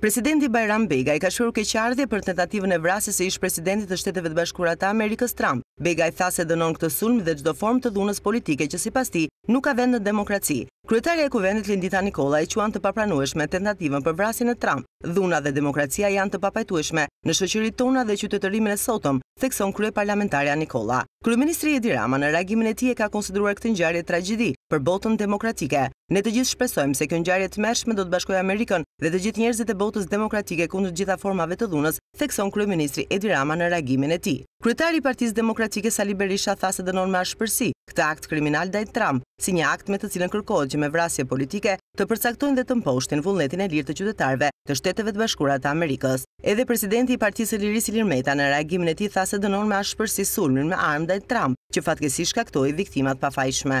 Presidenti Bajram Begaj ka shprehur keqardhje për tentativën e vrasjes së ish-presidentit të Shteteve të Bashkuara të Amerikës, Trump. Begaj tha se dënon këtë sulm dhe çdo formë të dhunës politike që sipas tij nuk ka vend në demokraci. Kryetarja e Kuvendit Lindita Nikolla e quan të papranueshme tentativën për vrasjen e Trump. Dhuna dhe demokracia janë të papajtueshme në shoqëritë tona dhe qytetërimin e sotëm, thekson kryeparlamentarja Nikolla. Kryeministri Edi Rama në reagimin e tij e ka konsideruar këtë ngjarje tragjedi për botën demokratike. Ne të gjithë shpresojmë se kjo ngjarje e tmerrshme do të bashkojë Amerikën dhe të gjithë njerëzit e botës demokratike kundër të gjitha formave të dhunës, thekson kryeministri Edi Rama në reagimin e tij. Kryetari i Partisë Demokratike Sali Berisha tha se dënon me ashpërsi këtë akt kriminal ndaj Trump, si një akt me të cilën kërkohet që me vrasje politike të përcaktojnë dhe të mposhtin vullnetin e lirë të qytetarëve të Shteteve të Bashkuara të Amerikës. Edhe presidenti i Partisë së Lirisë Ilir Meta në reagimin e tij tha se dënon me ashpërsi sulmin me armë ndaj Trump, që fatkeqësisht shkaktoi viktima të pafajshme.